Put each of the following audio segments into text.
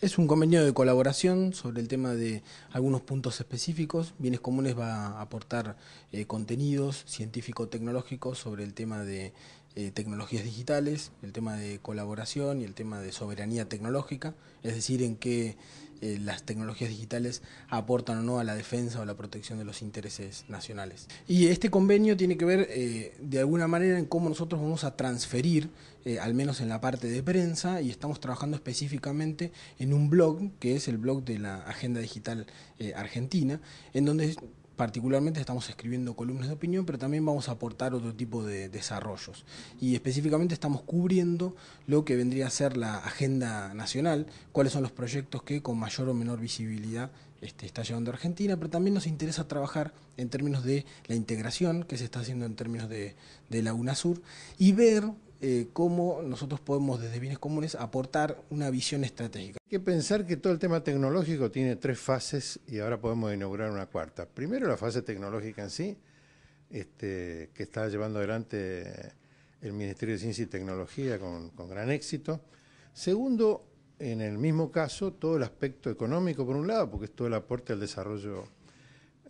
Es un convenio de colaboración sobre el tema de algunos puntos específicos. Bienes Comunes va a aportar eh, contenidos científico-tecnológicos sobre el tema de eh, tecnologías digitales, el tema de colaboración y el tema de soberanía tecnológica, es decir, en qué eh, las tecnologías digitales aportan o no a la defensa o la protección de los intereses nacionales. Y este convenio tiene que ver eh, de alguna manera en cómo nosotros vamos a transferir, eh, al menos en la parte de prensa, y estamos trabajando específicamente en un blog, que es el blog de la Agenda Digital Argentina, en donde particularmente estamos escribiendo columnas de opinión, pero también vamos a aportar otro tipo de desarrollos. Y específicamente estamos cubriendo lo que vendría a ser la agenda nacional, cuáles son los proyectos que con mayor o menor visibilidad este, está llevando Argentina, pero también nos interesa trabajar en términos de la integración que se está haciendo en términos de, de la UNASUR y ver eh, cómo nosotros podemos desde bienes comunes aportar una visión estratégica. Hay que pensar que todo el tema tecnológico tiene tres fases y ahora podemos inaugurar una cuarta. Primero la fase tecnológica en sí, este, que está llevando adelante el Ministerio de Ciencia y Tecnología con, gran éxito. Segundo, en el mismo caso, todo el aspecto económico, por un lado, porque es todo el aporte al desarrollo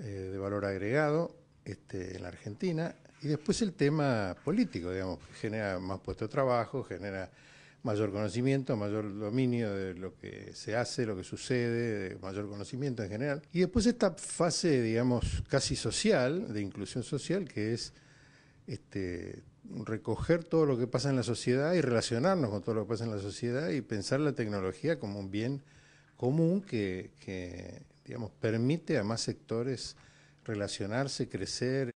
eh, de valor agregado este, en la Argentina. Y después el tema político, digamos, genera más puestos de trabajo, genera mayor conocimiento, mayor dominio de lo que se hace, lo que sucede, mayor conocimiento en general. Y después esta fase, digamos, casi social, de inclusión social, que es este, recoger todo lo que pasa en la sociedad y relacionarnos con todo lo que pasa en la sociedad y pensar la tecnología como un bien común que, que digamos, permite a más sectores relacionarse, crecer.